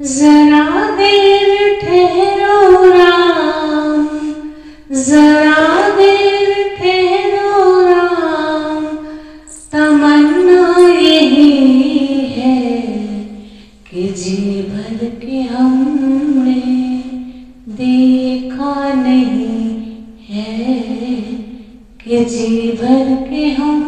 जरा देर ठहरो राम, जरा देर ठहरो राम, तमन्ना यही है कि जी भर के हमने देखा नहीं है कि जी भर के हम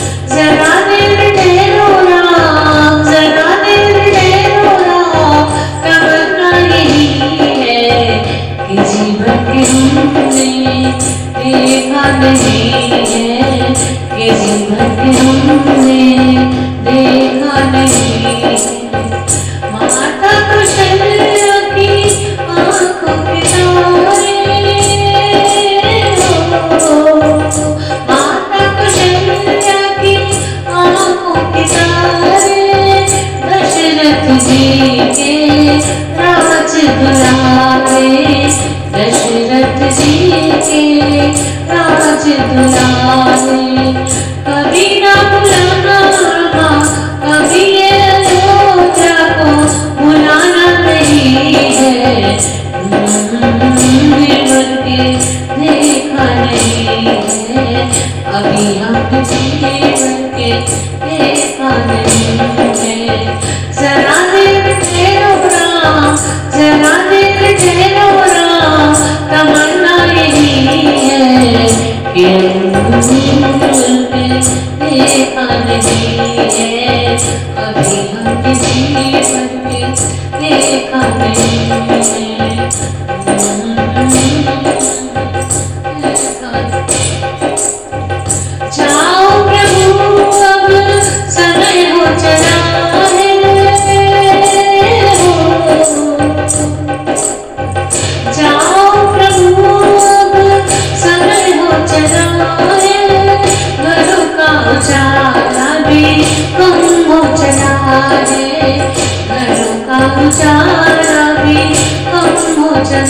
जीवन के देखा नहीं है कि जीवन के दशरथ जी के राज दुलारे कभी ना बुलाना माँ कभी ये सोचा को बुलाना नहीं है बन के देखा नहीं है अभी हम जी बन के हम जिए कभी हम किसी पर देखा नहीं।